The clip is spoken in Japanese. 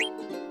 はい。